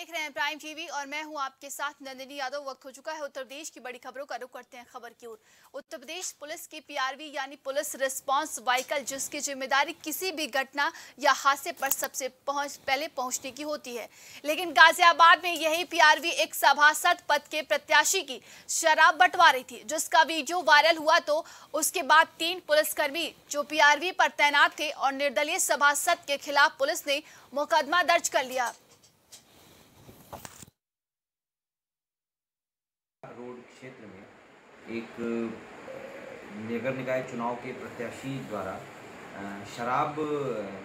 देख रहे हैं प्राइम टीवी और मैं हूँ आपके साथ नंदिनी यादव। वक्त हो चुका है उत्तर प्रदेश की बड़ी खबरों का रुख करते हैं खबर की ओर। उत्तर प्रदेश पुलिस की पीआरवी यानी पुलिस रिस्पांस व्हीकल, जिसकी ज़िम्मेदारी किसी भी घटना या हादसे पर सबसे पहुँच, पहले पहुँचने की होती है। लेकिन गाजियाबाद में यही पीआरवी एक सभासद पद के प्रत्याशी की शराब बंटवा रही थी, जिसका वीडियो वायरल हुआ तो उसके बाद तीन पुलिसकर्मी जो पीआरवी पर तैनात थे और निर्दलीय सभासद के खिलाफ पुलिस ने मुकदमा दर्ज कर लिया। रोड क्षेत्र में एक नगर निकाय चुनाव के प्रत्याशी द्वारा शराब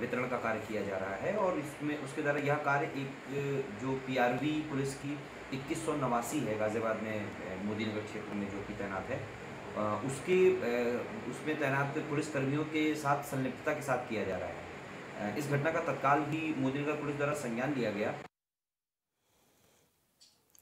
वितरण का कार्य किया जा रहा है और इसमें, उसके द्वारा यह कार्य एक, जो पीआरवी पुलिस की इक्कीस सौ नवासी है, गाजियाबाद में मोदी नगर क्षेत्र में जो कि तैनात है उसके उसमें तैनात पुलिस कर्मियों के साथ संलिप्तता के साथ किया जा रहा है। इस घटना का तत्काल ही मोदी नगर पुलिस द्वारा संज्ञान लिया गया।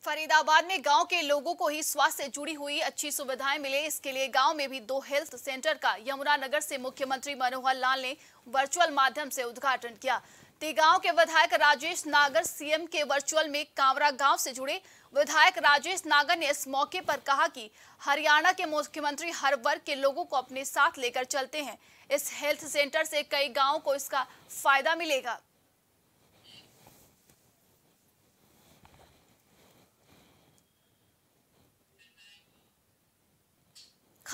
फरीदाबाद में गाँव के लोगों को ही स्वास्थ्य से जुड़ी हुई अच्छी सुविधाएँ मिले। इसके लिए गाँव में भी दो हेल्थ सेंटर का यमुनानगर से मुख्यमंत्री मनोहर लाल ने वर्चुअल माध्यम से उद्घाटन किया। तेगांव के विधायक राजेश नागर सीएम के वर्चुअल में कांवरा गाँव से जुड़े। विधायक राजेश नागर ने इस मौके पर कहा कि हरियाणा के मुख्यमंत्री हर वर्ग के लोगों को अपने साथ लेकर चलते हैं। इस हेल्थ सेंटर से कई गाँव को इसका फ़ायदा मिलेगा।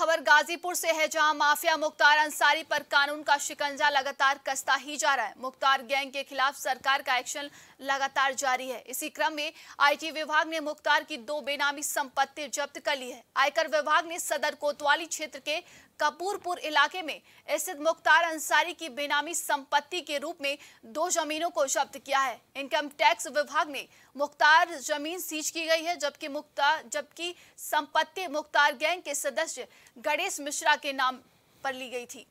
खबर गाजीपुर से है, जहाँ माफिया मुख्तार अंसारी पर कानून का शिकंजा लगातार कसता ही जा रहा है। मुख्तार गैंग के खिलाफ सरकार का एक्शन लगातार जारी है। इसी क्रम में आईटी विभाग ने मुख्तार की दो बेनामी संपत्ति जब्त कर ली है। आयकर विभाग ने सदर कोतवाली क्षेत्र के कपूरपुर इलाके में स्थित मुख्तार अंसारी की बेनामी संपत्ति के रूप में दो जमीनों को जब्त किया है। इनकम टैक्स विभाग ने मुख्तार ज़मीन सीज की गई है, जबकि मुख्तार, जबकि संपत्ति मुख्तार गैंग के सदस्य गणेश मिश्रा के नाम पर ली गई थी।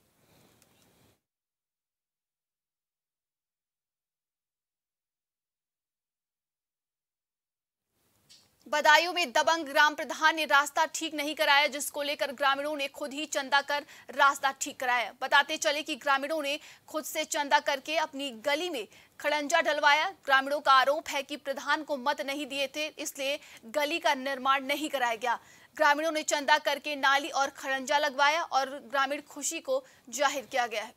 बदायूं में दबंग ग्राम प्रधान ने रास्ता ठीक नहीं कराया, जिसको लेकर ग्रामीणों ने खुद ही चंदा कर रास्ता ठीक कराया। बताते चले कि ग्रामीणों ने खुद से चंदा करके अपनी गली में खड़ंजा डलवाया ग्रामीणों का आरोप है कि प्रधान को मत नहीं दिए थे, इसलिए गली का निर्माण नहीं कराया गया। ग्रामीणों ने चंदा करके नाली और खड़ंजा लगवाया और ग्रामीण खुशी को ज़ाहिर किया गया है।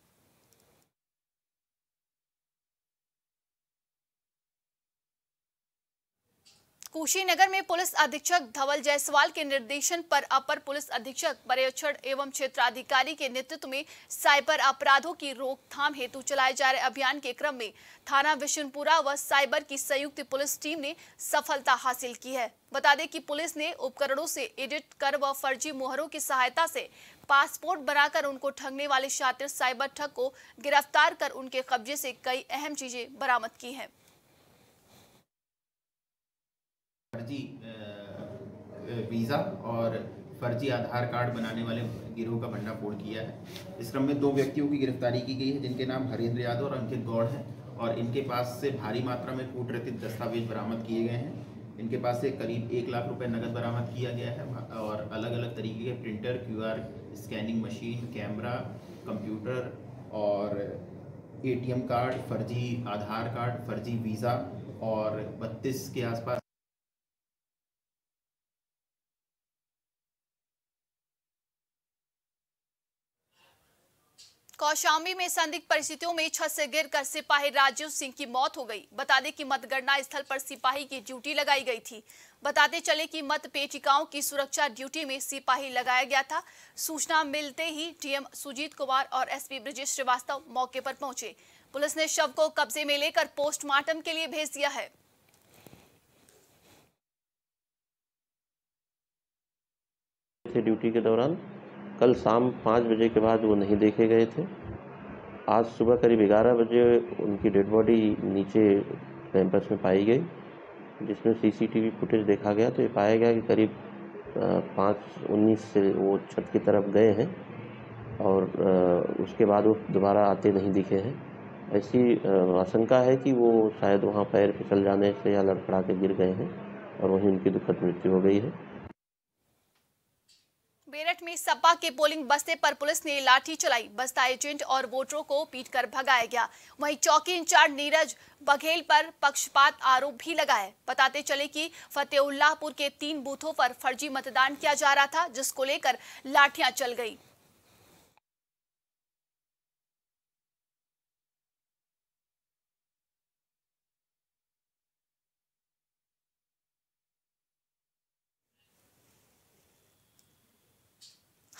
कुशीनगर में पुलिस अधीक्षक धवल जायसवाल के निर्देशन पर अपर पुलिस अधीक्षक पर्यवेक्षण एवं क्षेत्राधिकारी के नेतृत्व में साइबर अपराधों की रोकथाम हेतु चलाए जा रहे अभियान के क्रम में थाना विशुनपुरा व साइबर की संयुक्त पुलिस टीम ने सफलता हासिल की है। बता दें कि पुलिस ने उपकरणों से एडिट कर व फर्जी मोहरों की सहायता से पासपोर्ट बनाकर उनको ठगने वाले शातिर साइबर ठग को गिरफ़्तार कर उनके कब्जे से कई अहम चीज़ें बरामद की हैं। फर्जी वीज़ा और फर्जी आधार कार्ड बनाने वाले गिरोह का भंडाफोड़ किया है। इस क्रम में दो व्यक्तियों की गिरफ्तारी की गई है, जिनके नाम हरेंद्र यादव और अंकित गौड़ हैं और इनके पास से भारी मात्रा में कूटरचित दस्तावेज़ बरामद किए गए हैं। इनके पास से करीब एक लाख रुपए नकद बरामद किया गया है और अलग अलग तरीके के printer, QR scanning machine, camera, computer और एटीएम कार्ड, फर्जी आधार कार्ड, फर्जी वीज़ा और बत्तीस के आसपास कौशाम्बी में संदिग्ध परिस्थितियों में छत से गिरकर सिपाही राजीव सिंह की मौत हो गई। बता दें कि मतगणना स्थल पर सिपाही की ड्यूटी लगाई गई थी। बताते चले कि मत पेटिकाओं की सुरक्षा ड्यूटी में सिपाही लगाया गया था। सूचना मिलते ही डीएम सुजीत कुमार और एसपी ब्रजेश श्रीवास्तव मौके पर पहुँचे। पुलिस ने शव को कब्जे में लेकर पोस्टमार्टम के लिए भेज दिया है। ड्यूटी के दौरान कल शाम पाँच बजे के बाद वो नहीं देखे गए थे। आज सुबह करीब ग्यारह बजे उनकी डेड बॉडी नीचे कैंपस में पाई गई, जिसमें सीसीटीवी फुटेज देखा गया। तो ये पाया गया कि करीब पाँच उन्नीस से वो छत की तरफ़ गए हैं और उसके बाद वो दोबारा आते नहीं दिखे हैं। ऐसी आशंका है कि वो शायद वहाँ पैर फिसल जाने से या लड़खड़ा के गिर गए हैं और वहीं उनकी दुखद मृत्यु हो गई है। मेरठ में सपा के पोलिंग बस्ते पर पुलिस ने लाठी चलाई। बस्ता एजेंट और वोटरों को पीटकर भगाया गया। वहीं चौकी इंचार्ज नीरज बघेल पर पक्षपात आरोप भी लगाए। बताते चले कि फतेहुल्लाहपुर के तीन बूथों पर फर्जी मतदान किया जा रहा था, जिसको लेकर लाठियाँ चल गई।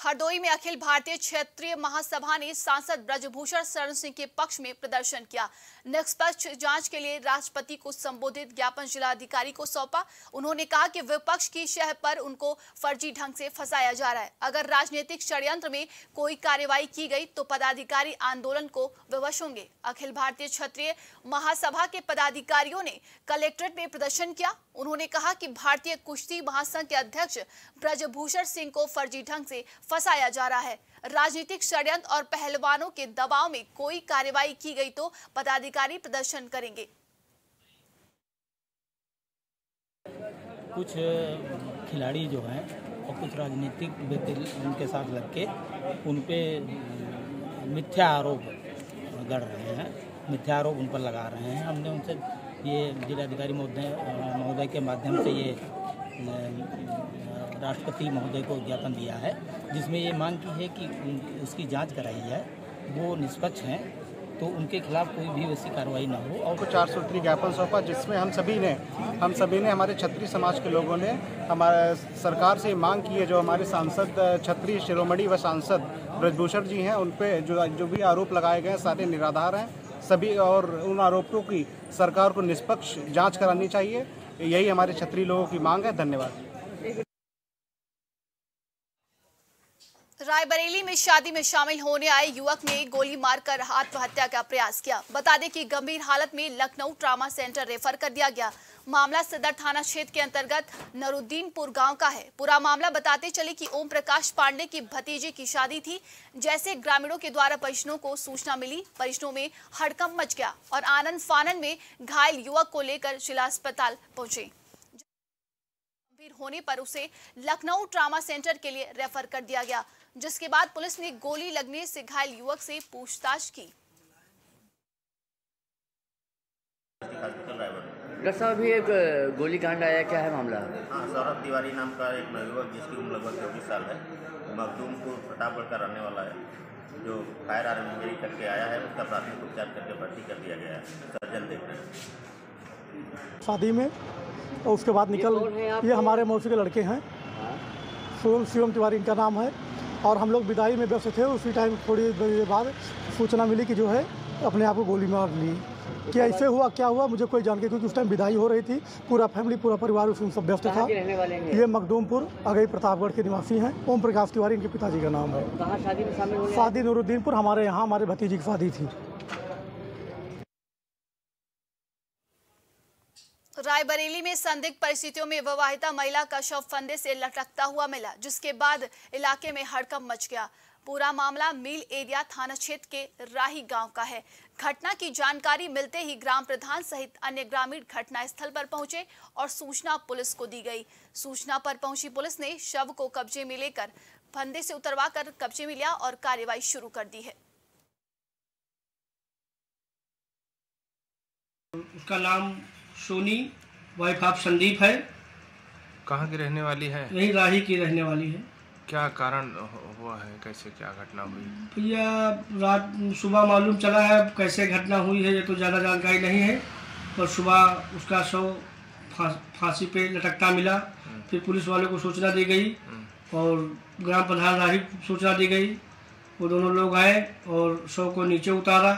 हरदोई में अखिल भारतीय क्षेत्रीय महासभा ने सांसद ब्रजभूषण शरण सिंह के पक्ष में प्रदर्शन किया। निष्पक्ष जाँच के लिए राष्ट्रपति को संबोधित ज्ञापन जिलाधिकारी को सौंपा। उन्होंने कहा कि विपक्ष की शह पर उनको फर्जी ढंग से फंसाया जा रहा है। अगर राजनीतिक षड्यंत्र में कोई कार्रवाई की गई तो पदाधिकारी आंदोलन को विवश होंगे। अखिल भारतीय क्षेत्रीय महासभा के पदाधिकारियों ने कलेक्ट्रेट में प्रदर्शन किया। उन्होंने कहा कि भारतीय कुश्ती महासंघ के अध्यक्ष ब्रजभूषण सिंह को फर्जी ढंग से फंसाया जा रहा है। राजनीतिक षड्यंत्र और पहलवानों के दबाव में कोई कार्रवाई की गई तो पदाधिकारी प्रदर्शन करेंगे। कुछ खिलाड़ी जो हैं और कुछ राजनीतिक व्यक्ति उनके साथ लग के उन पे मिथ्या आरोप गढ़ रहे हैं। मिथ्या आरोप उन पर लगा रहे हैं। हमने उनसे ये जिलाधिकारी महोदय महोदय के माध्यम से ये राष्ट्रपति महोदय को ज्ञापन दिया है, जिसमें ये मांग की है कि उसकी जाँच कराई जाए, वो निष्पक्ष हैं तो उनके खिलाफ कोई भी वैसी कार्रवाई ना हो और चार सूत्री ज्ञापन सौंपा, जिसमें हम सभी ने, हम सभी ने, हमारे छत्री समाज के लोगों ने, हमारे सरकार से मांग की है, जो हमारे सांसद छत्री शिरोमणि व सांसद ब्रजभूषण जी हैं, उन पर जो जो भी आरोप लगाए गए हैं, सारे निराधार हैं। सभी और उन आरोपों की सरकार को निष्पक्ष जाँच करानी चाहिए। यही हमारे छत्री लोगों की मांग है। धन्यवाद। रायबरेली में शादी में शामिल होने आए युवक ने गोली मारकर आत्महत्या का प्रयास किया। बता दें कि गंभीर हालत में लखनऊ ट्रामा सेंटर रेफर कर दिया गया। मामला सदर थाना क्षेत्र के अंतर्गत नरुद्दीनपुर गाँव का है। पूरा मामला बताते चले कि ओम प्रकाश पांडे की भतीजे की शादी थी, जैसे ग्रामीणों के द्वारा परिजनों को सूचना मिली। परिजनों में हड़कंप मच गया और आनंद फानन में घायल युवक को लेकर जिला अस्पताल पहुँचे। गंभीर होने पर उसे लखनऊ ट्रामा सेंटर के लिए रेफर कर दिया गया, जिसके बाद पुलिस ने गोली लगने से घायल युवक से पूछताछ की। डॉक्टर साहब अभी एक गोली कांड आया क्या है मामला? हाँ सौरभ तिवारी नाम का एक युवक जिसकी उम्र लगभग चौबीस साल है मखदूमपुर प्रतापगढ़ का रहने वाला है। जो फायर आर्म इंजरी करके आया है उसका प्राथमिक उपचार करके भर्ती कर दिया गया है। सर्जन देख रहे हैं। शादी में और उसके बाद निकल ये, ये हमारे मौसी के लड़के हैं। शिवम शिवम तिवारी इनका नाम है और हम लोग विदाई में व्यस्त थे उसी टाइम थोड़ी देर बाद सूचना मिली कि जो है अपने आप को गोली मार ली। क्या ऐसे हुआ क्या हुआ मुझे कोई जानकारी क्योंकि उस टाइम विदाई हो रही थी पूरा फैमिली पूरा परिवार उसमें सब व्यस्त था। रहने वाले हैं? ये मखदूमपुर अगई प्रतापगढ़ के निवासी हैं। ओम प्रकाश तिवारी इनके पिताजी का नाम है। कहाँ शादी में शामिल होने शादी नूरुद्दीनपुर हमारे यहाँ हमारे भतीजी की शादी थी। रायबरेली में संदिग्ध परिस्थितियों में विवाहिता महिला का शव फंदे से लटकता हुआ मिला जिसके बाद इलाके में हड़कंप मच गया। पूरा मामला मिल एरिया थाना क्षेत्र के राही गाँव का है। घटना की जानकारी मिलते ही ग्राम प्रधान सहित अन्य ग्रामीण घटना स्थल पर पहुँचे और सूचना पुलिस को दी गई। सूचना पर पहुँची पुलिस ने शव को कब्जे में लेकर फंदे से उतरवा कर कब्जे में लिया और कार्रवाई शुरू कर दी है। उसका नाम सोनी वाइफ ऑफ़ संदीप है। कहाँ की रहने वाली है? यही राही की रहने वाली है। क्या कारण हुआ है? कैसे क्या घटना हुई? भैया रात सुबह मालूम चला है कैसे घटना हुई है ये तो ज़्यादा जानकारी नहीं है। पर सुबह उसका शव फांसी पे लटकता मिला। फिर पुलिस वालों को सूचना दी गई और ग्राम प्रधान राही सूचना दी गई। वो दोनों लोग आए और शव को नीचे उतारा।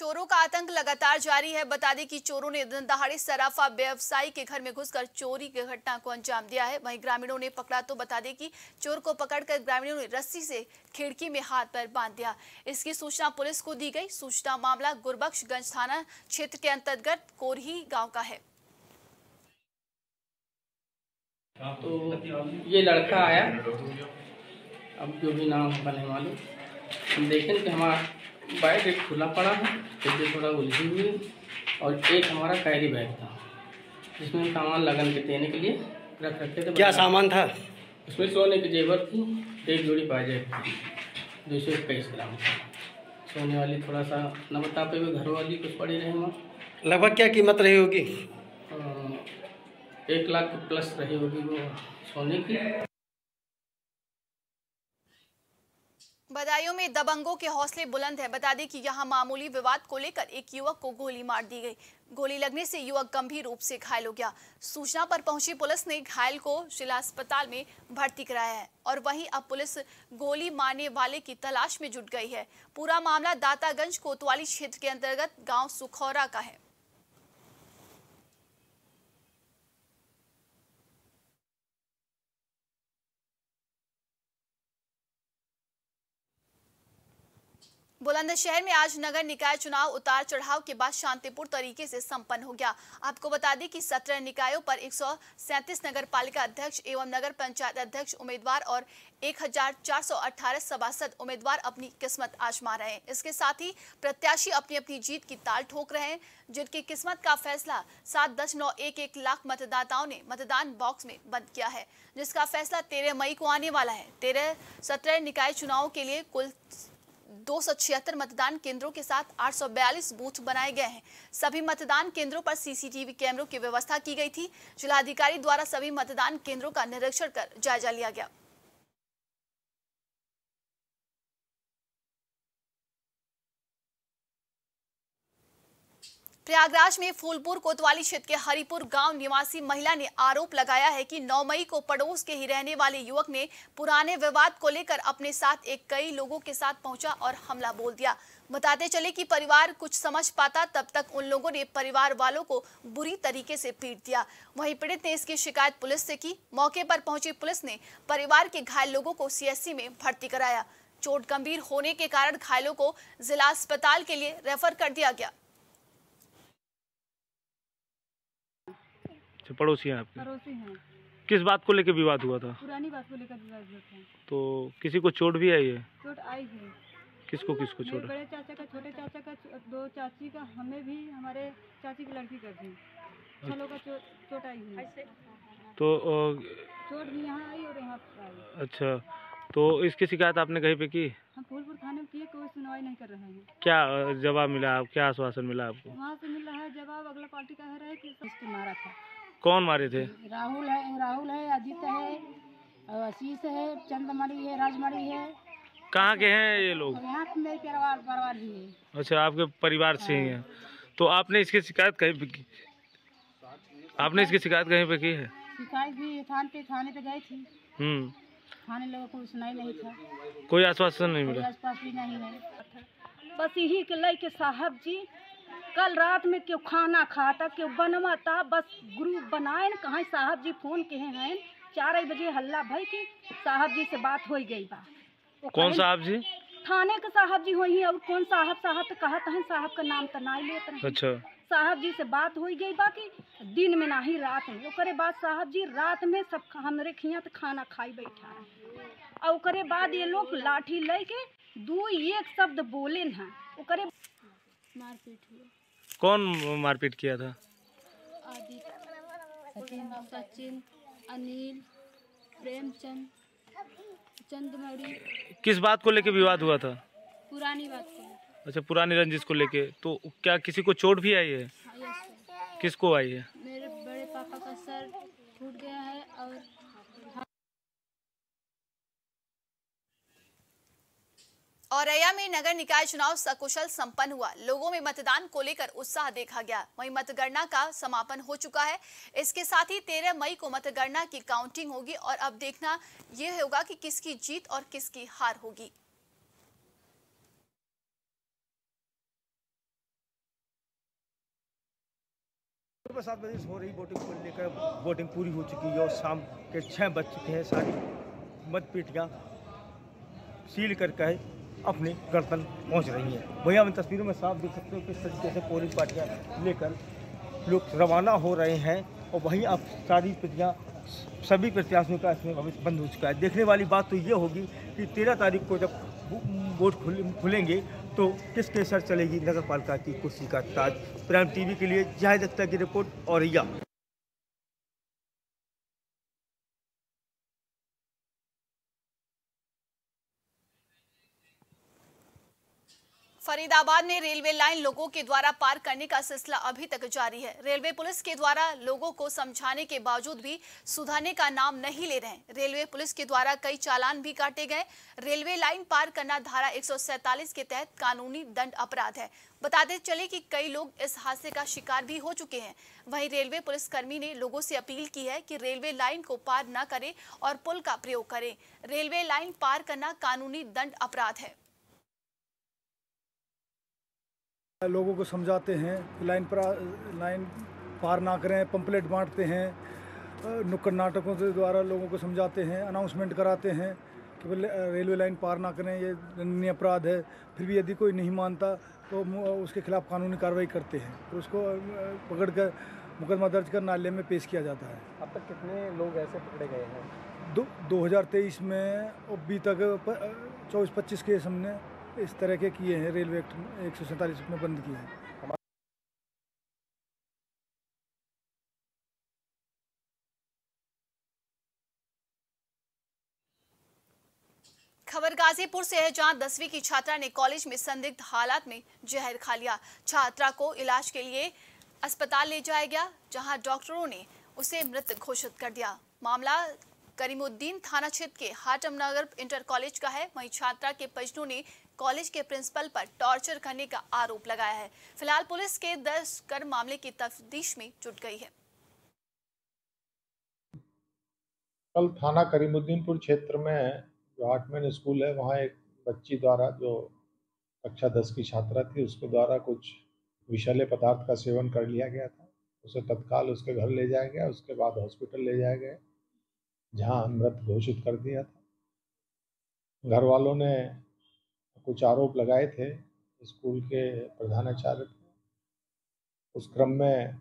चोरों का आतंक लगातार जारी है। बता दें कि चोरों ने दिन दहाड़े सराफा व्यवसायी के घर में घुसकर चोरी की घटना को अंजाम दिया है। वहीं ग्रामीणों ने पकड़ा तो बता दें कि चोर को पकड़कर ग्रामीणों ने रस्सी से खिड़की में हाथ पर बाँध दिया। इसकी सूचना पुलिस को दी गई। सूचना मामला गुरबख्शगंज थाना क्षेत्र के अंतर्गत कोरही गाँव का है। तो ये लड़का आया। अब जो भी नाम बने मालूम। हम देखें कि हमारा बैग एक खुला पड़ा है खिड़की थोड़ा उलझी हुई है और एक हमारा कैरी बैग था जिसमें हम सामान लगन के देने के लिए रख रखे थे। क्या सामान था? उसमें सोने की जेवर थी एक जोड़ी पाजे दो सौ इक्कीस ग्राम सोने वाली थोड़ा सा न बता पे घर वाली कुछ पड़ी रही वहाँ लगभग क्या कीमत रही होगी? एक लाख प्लस रही होगी वो सोने की। बदायूं में दबंगों के हौसले बुलंद है। बता दें कि यहाँ मामूली विवाद को लेकर एक युवक को गोली मार दी गई। गोली लगने से युवक गंभीर रूप से घायल हो गया। सूचना पर पहुँची पुलिस ने घायल को जिला अस्पताल में भर्ती कराया है और वहीं अब पुलिस गोली मारने वाले की तलाश में जुट गई है। पूरा मामला दातागंज कोतवाली क्षेत्र के अंतर्गत गाँव सुखौरा का है। बुलंदशहर में आज नगर निकाय चुनाव उतार चढ़ाव के बाद शांतिपूर्ण तरीके से संपन्न हो गया। आपको बता दें कि 17 निकायों पर 137 नगर पालिका अध्यक्ष एवं नगर पंचायत अध्यक्ष उम्मीदवार और 1418 सभासद उम्मीदवार अपनी किस्मत आजमा रहे हैं। इसके साथ ही प्रत्याशी अपनी अपनी जीत की ताल ठोक रहे हैं, जिनकी किस्मत का फैसला सात दशमलव एक एक लाख मतदाताओं ने मतदान बॉक्स में बंद किया है। जिसका फैसला तेरह मई को आने वाला है। तेरह सत्रह निकाय चुनाव के लिए कुल दो सौ छिहत्तर मतदान केंद्रों के साथ 842 बूथ बनाए गए हैं। सभी मतदान केंद्रों पर सीसीटीवी कैमरों की व्यवस्था की गई थी। जिलाधिकारी द्वारा सभी मतदान केंद्रों का निरीक्षण कर जायजा लिया गया। प्रयागराज में फूलपुर, कोतवाली क्षेत्र के हरिपुर गाँव निवासी महिला ने आरोप लगाया है कि 9 मई को पड़ोस के ही रहने वाले युवक ने पुराने विवाद को लेकर अपने साथ एक कई लोगों के साथ पहुँचा और हमला बोल दिया। बताते चले कि परिवार कुछ समझ पाता, तब तक उन लोगों ने परिवार वालों को बुरी तरीके से पीट दिया। वहीं पीड़ित ने इसकी शिकायत पुलिस से की। मौके पर पहुँची पुलिस ने परिवार के घायल लोगों को सीएससी में भर्ती कराया। चोट गंभीर होने के कारण घायलों को जिला अस्पताल के लिए रेफर कर दिया गया। अच्छा पड़ोसी हैं आपके? पड़ोसी हैं। किस बात को लेकर विवाद हुआ था? पुरानी बात को लेकर विवाद हुआ था। तो किसी को चोट भी आई है? चोट आई है। किसको किसको चोट? बड़े चाचा का छोटे चाचा का दो चाची का हमें भी हमारे चाची की लड़की का भी। छह लोग का चोट आई है। तो चोट भी यहाँ आई और यहाँ आई। अच्छा तो इसकी शिकायत आपने कहीं पे की? हम फूलपुर थाने में किए कोई सुनवाई नहीं कर रहे हैं। क्या जवाब मिला आप क्या आश्वासन मिला आपको? वहाँ से मिल रहा है जवाब अगला पार्टी का है कि इसको मारा था। कौन मारे थे? राहुल है राहुल है अजीत है और आशीष है चंदमणि है राजमणि है। कहाँ के हैं ये लोग? यहाँ मेरे परिवार परिवार भी है। अच्छा आपके परिवार से ही हैं। तो आपने इसकी शिकायत कहीं पे की? आपने इसकी शिकायत कहीं पे की है? शिकायत भी थाने पे थाने पे गई थी। हम्म। थाने लोगों को सुनाई नहीं था। कोई आश्वासन नहीं मिला? भी नहीं है। बस यही के लई के साहब जी कल रात में क्यों खाना खाता क्यों बनवाता बस ग्रुप बनाए न कहाँ साहब जी फ़ोन के हैं? चार बजे हल्ला भई कि साहब जी से बात हो गई बा। कौन साहब जी? थाने के साहब जी होई और कौन साहब? साहब तो कहत हैं साहब का नाम तो नहीं लेत रहे अच्छा। साहब जी से बात हो गई बाकी दिन में ना ही रात में। ओकरे बाद साहब जी रात में सब हमरे खिया तो खाना खाई बैठा है। और ओकरे बाद ये लोग लाठी लेके दू एक शब्द बोले ना ओकरे मारपीट हुआ। कौन मारपीट किया था? सचिन सचिन अनिल प्रेमचंद चंदमणि। किस बात को लेकर विवाद हुआ था? पुरानी बात को अच्छा पुरानी रंजिश को लेके। तो क्या किसी को चोट भी आई है? हाँ, किसको आई है? मेरे बड़े पापा का सर टूट गया है और औरैया में नगर निकाय चुनाव सकुशल संपन्न हुआ। लोगों में मतदान को लेकर उत्साह देखा गया। वहीं मतगणना का समापन हो चुका है। इसके साथ ही 13 मई को मतगणना की काउंटिंग होगी और अब देखना यह होगा कि किसकी जीत और किसकी हार होगी। सुबह सात बजे हो रही वोटिंग को लेकर वोटिंग पूरी हो चुकी है और शाम के छः बज चुके हैं। सारी मतपेटियाँ सील कर के अपने गणतंत्र पहुँच रही हैं। भैया हम तस्वीरों में साफ़ देख सकते हो किस तरीके से पोलिंग पार्टियाँ लेकर लोग रवाना हो रहे हैं और वहीं अब सारी प्रतियाँ, सभी प्रत्याशियों का इसमें भविष्य बंद हो चुका है। देखने वाली बात तो ये होगी कि तेरह तारीख को जब वोट खुले, खुलेंगे तो किसके सर चलेगी नगर पालिका की कुर्सी का ताज। प्राइम टीवी के लिए जाहिद अख्तर की रिपोर्ट और फरीदाबाद में रेलवे लाइन लोगों के द्वारा पार करने का सिलसिला अभी तक जारी है। रेलवे पुलिस के द्वारा लोगों को समझाने के बावजूद भी सुधारने का नाम नहीं ले रहे रेलवे पुलिस के द्वारा कई चालान भी काटे गए। रेलवे लाइन पार करना धारा एक के तहत कानूनी दंड अपराध है। बताते चले कि कई लोग इस हादसे का शिकार भी हो चुके हैं। वहीं रेलवे पुलिसकर्मी ने लोगों से अपील की है कि रेलवे लाइन को पार न करें और पुल का प्रयोग करें। रेलवे लाइन पार करना कानूनी दंड अपराध है। लोगों को समझाते हैं लाइन पर लाइन पार ना करें पंपलेट बांटते हैं नुक्कड़ नाटकों के द्वारा लोगों को समझाते हैं अनाउंसमेंट कराते हैं कि रेलवे लाइन पार ना करें ये दंडनीय अपराध है फिर भी यदि कोई नहीं मानता तो उसके खिलाफ कानूनी कार्रवाई करते हैं। तो उसको पकड़ कर मुकदमा दर्ज कर न्यायालय में पेश किया जाता है। अब तक कितने लोग ऐसे पकड़े गए हैं? दो दो हज़ार तेईस में अभी तक चौबीस पच्चीस केस हमने इस तरह के किए हैं, रेलवे एक्ट एक सौ सैंतालीस में बंद किए हैं। खबर गाजीपुर से है, जहाँ दसवीं की छात्रा ने कॉलेज में संदिग्ध हालात में जहर खा लिया। छात्रा को इलाज के लिए अस्पताल ले जाया गया, जहाँ डॉक्टरों ने उसे मृत घोषित कर दिया। मामला करीमुद्दीन थाना क्षेत्र के हाटम नगर इंटर कॉलेज का है। वहीं छात्रा के परिजनों ने कॉलेज के प्रिंसिपल पर टॉर्चर करने का आरोप लगाया है। फ़िलहाल पुलिस के दर्ज कर मामले की तफ्तीश में जुट गई है। कल थाना करीमुद्दीनपुर क्षेत्र में जो आठमेन स्कूल है, वहाँ एक बच्ची द्वारा जो कक्षा दस की छात्रा थी, उसके द्वारा कुछ विषैले पदार्थ का सेवन कर लिया गया था। उसे तत्काल उसके घर ले जाया गया, उसके बाद हॉस्पिटल ले जाया गया, जहाँ मृत घोषित कर दिया था। घर वालों ने कुछ आरोप लगाए थे स्कूल के प्रधानाचार्य। उस क्रम में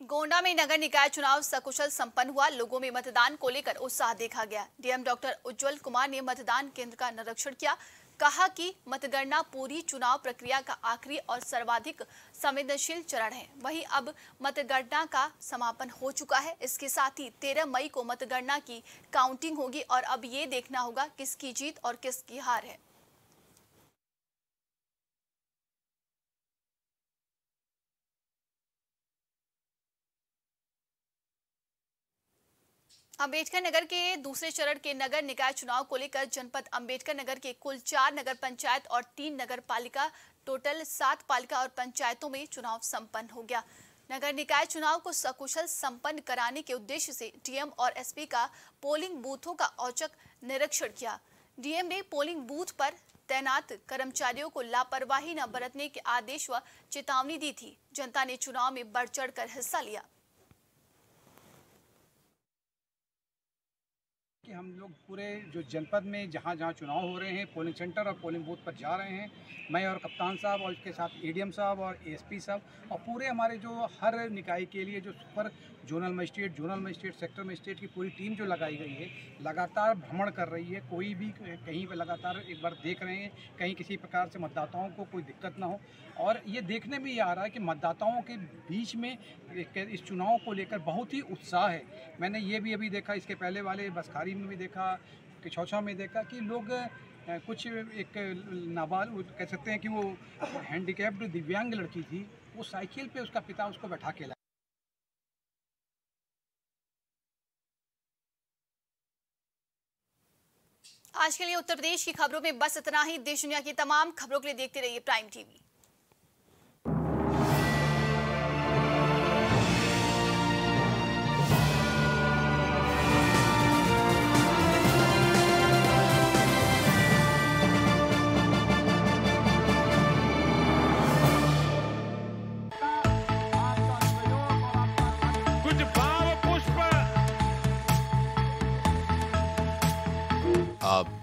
गोंडा में नगर निकाय चुनाव सकुशल संपन्न हुआ। लोगों में मतदान को लेकर उत्साह देखा गया। डीएम डॉक्टर उज्जवल कुमार ने मतदान केंद्र का निरीक्षण किया। कहा कि मतगणना पूरी चुनाव प्रक्रिया का आखिरी और सर्वाधिक संवेदनशील चरण है। वहीं अब मतगणना का समापन हो चुका है। इसके साथ ही 13 मई को मतगणना की काउंटिंग होगी और अब ये देखना होगा किसकी जीत और किसकी हार है। अंबेडकर नगर के दूसरे चरण के नगर निकाय चुनाव को लेकर जनपद अंबेडकर नगर के कुल चार नगर पंचायत और तीन नगर पालिका, टोटल सात पालिका और पंचायतों में चुनाव संपन्न हो गया। नगर निकाय चुनाव को सकुशल संपन्न कराने के उद्देश्य से डीएम और एसपी का पोलिंग बूथों का औचक निरीक्षण किया। डीएम ने पोलिंग बूथ पर तैनात कर्मचारियों को लापरवाही न बरतने के आदेश व चेतावनी दी थी। जनता ने चुनाव में बढ़ चढ़ हिस्सा लिया। कि हम लोग पूरे जो जनपद में जहाँ जहाँ चुनाव हो रहे हैं, पोलिंग सेंटर और पोलिंग बूथ पर जा रहे हैं, मैं और कप्तान साहब और इसके साथ एडीएम साहब और एएसपी साहब और पूरे हमारे जो हर निकाय के लिए जो super zonal magistrate zonal magistrate, sector magistrate की पूरी टीम जो लगाई गई है, लगातार भ्रमण कर रही है। कोई भी कहीं पर लगातार एक बार देख रहे हैं, कहीं किसी प्रकार से मतदाताओं को कोई दिक्कत ना हो और ये देखने में ये आ रहा है कि मतदाताओं के बीच में इस चुनाव को लेकर बहुत ही उत्साह है। मैंने ये भी अभी देखा, इसके पहले वाले बसखारी में भी देखा किछौछा में देखा कि लोग कुछ एक नाबाल कह सकते हैं कि वो हैंडीकैप्ड दिव्यांग लड़की थी, वो साइकिल पे उसका पिता उसको बैठा के लाया आज के लिए उत्तर प्रदेश की खबरों में बस इतना ही। देश दुनिया की तमाम खबरों के लिए देखते रहिए प्राइम टीवी